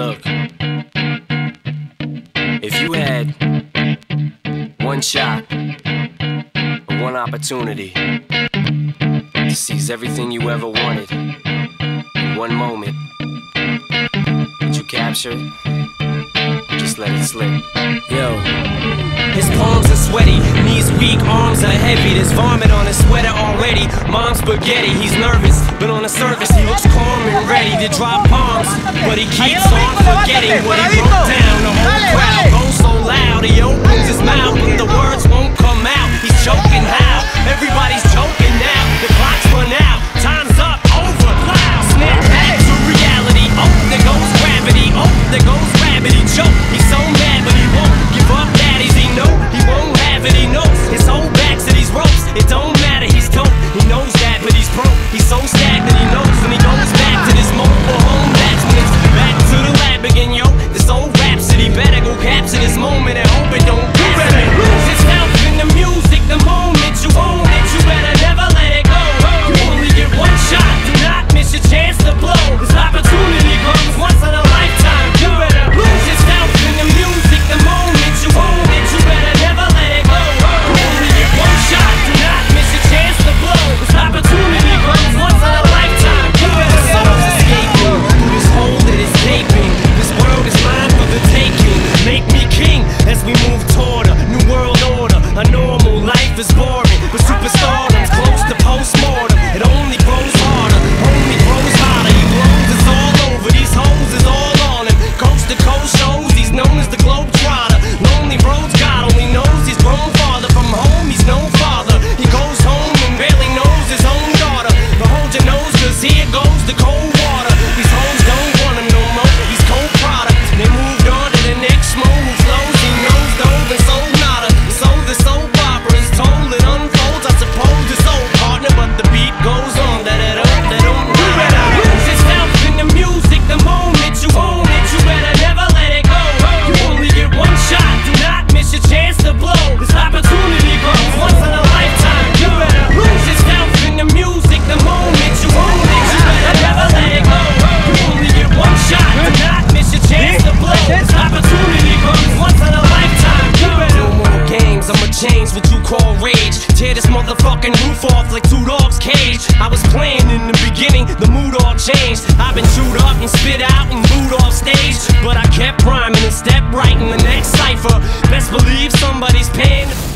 Look, if you had one shot, one opportunity to seize everything you ever wanted in one moment, did you capture it? Just let it slip. Yo, his palms are sweaty weak, arms are heavy There's vomit on his sweater already. Mom's spaghetti, he's nervous But on the surface he looks calm and ready to drop bombs. But he keeps on forgetting what he wrote down. tear this motherfucking roof off like two dogs' cage. I was playing in the beginning, the mood all changed. I've been chewed up and spit out and booed off stage. But I kept rhyming and stepped right in the next cipher. Best believe somebody's paying